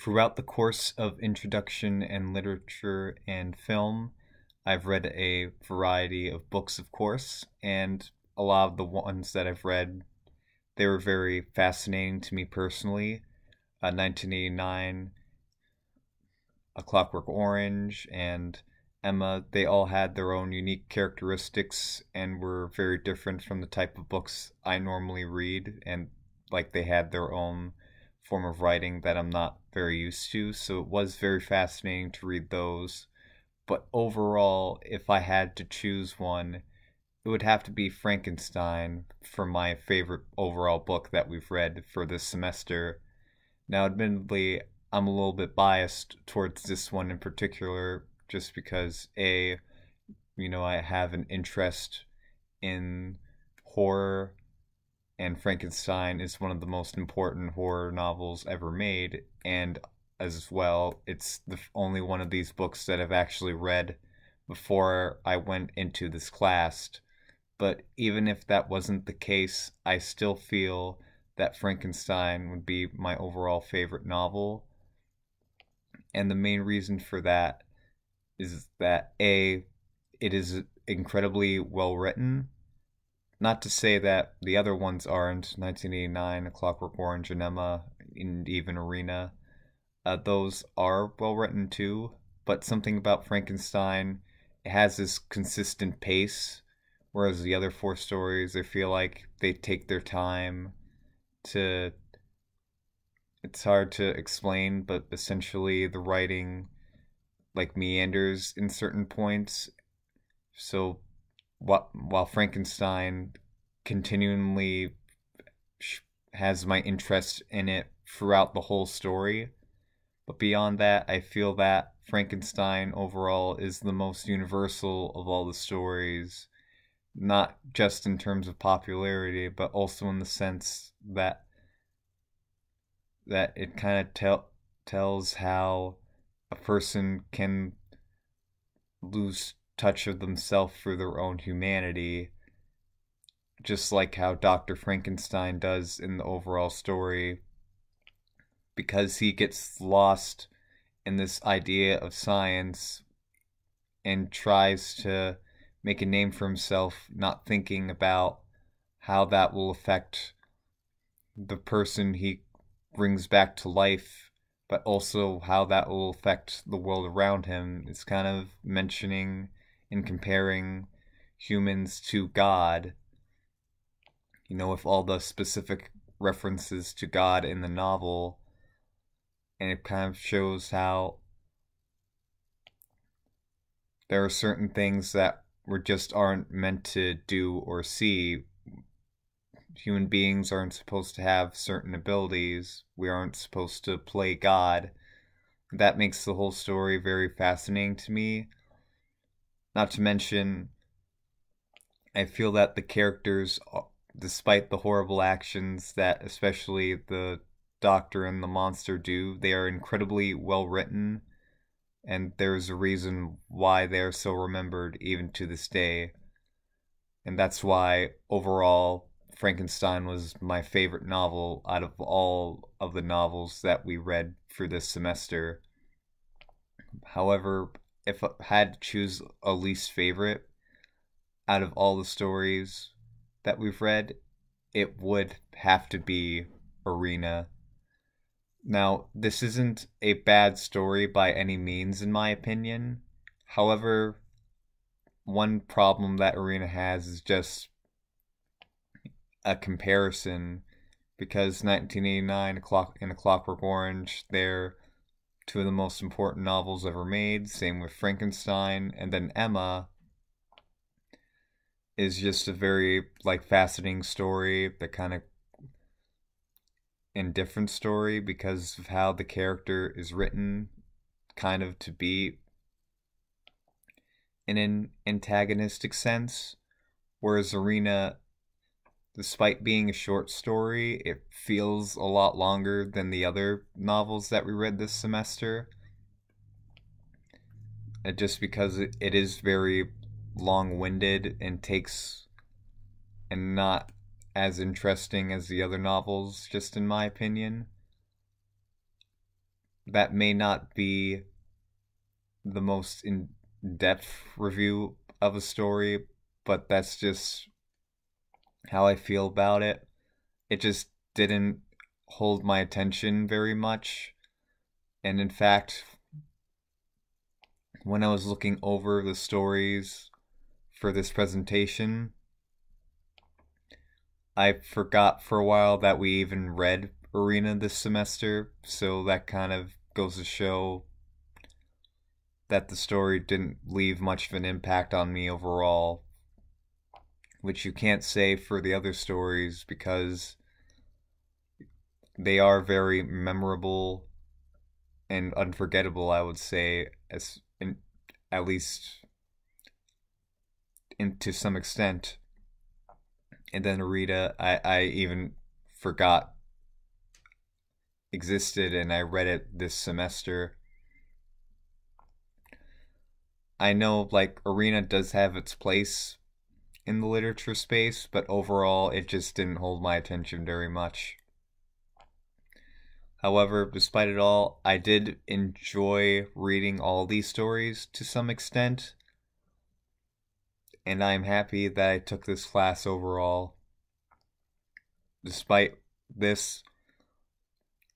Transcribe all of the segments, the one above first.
throughout the course of introduction and literature and film, I've read a variety of books, of course, and a lot of the ones that I've read, they were very fascinating to me personally. Uh, 1989, A Clockwork Orange, and Emma, they all had their own unique characteristics and were very different from the type of books I normally read, and like they had their own form of writing that I'm not very used to. So it was very fascinating to read those. But overall, if I had to choose one, it would have to be Frankenstein for my favorite overall book that we've read for this semester. Now, admittedly, I'm a little bit biased towards this one in particular, just because A, you know, I have an interest in horror and Frankenstein is one of the most important horror novels ever made, and as well, it's the only one of these books that I've actually read before I went into this class. But even if that wasn't the case, I still feel that Frankenstein would be my overall favorite novel. And the main reason for that is that A, it is incredibly well written not to say that the other ones aren't 1989, A Clockwork Orange, and Emma, and even Arena. Uh, those are well written too, but something about Frankenstein, it has this consistent pace, whereas the other four stories, I feel like they take their time to. It's hard to explain, but essentially the writing like meanders in certain points. So while, Frankenstein continually has my interest in it throughout the whole story. But beyond that, I feel that Frankenstein overall is the most universal of all the stories, not just in terms of popularity, but also in the sense that that it kind of tell, tells how a person can lose touch of themselves through their own humanity, just like how Dr. Frankenstein does in the overall story, because he gets lost in this idea of science and tries to make a name for himself, not thinking about how that will affect the person he brings back to life, but also how that will affect the world around him. It's kind of mentioning in comparing humans to God, you know, with all the specific references to God in the novel, and it kind of shows how there are certain things that we just aren't meant to do or see. Human beings aren't supposed to have certain abilities. We aren't supposed to play God. That makes the whole story very fascinating to me not to mention, I feel that the characters, uh, despite the horrible actions that especially the doctor and the monster do, they are incredibly well written, and there's a reason why they are so remembered even to this day. And that's why, overall, Frankenstein was my favorite novel out of all of the novels that we read for this semester. However, if I had to choose a least favorite out of all the stories that we've read, it would have to be Arena. Now, this isn't a bad story by any means, in my opinion. However, one problem that Arena has is just a comparison because 1989 clock in A Clockwork Orange, they're two of the most important novels ever made. Same with Frankenstein, and then Emma is just a very like fascinating story that kind of indifferent story because of how the character is written kind of to be in an antagonistic sense whereas arena despite being a short story, it feels a lot longer than the other novels that we read this semester. Uh, just because it, it is very long winded and takes and not as interesting as the other novels, just in my opinion. that may not be the most in depth review of a story, but that's just how I feel about it. It just didn't hold my attention very much. And in fact, when I was looking over the stories for this presentation, I forgot for a while that we even read Arena this semester, so that kind of goes to show that the story didn't leave much of an impact on me overall, which you can't say for the other stories because they are very memorable and unforgettable, I would say, as in, at least in, to some extent. And then Arena, I, I even forgot existed and I read it this semester. I know like Arena does have its place in the literature space, but overall it just didn't hold my attention very much. However, despite it all, I did enjoy reading all these stories to some extent, and I'm happy that I took this class overall. Despite this,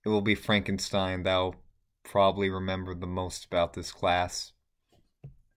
it will be Frankenstein that I'll probably remember the most about this class.